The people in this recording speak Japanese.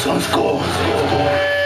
Sansko. Sansko.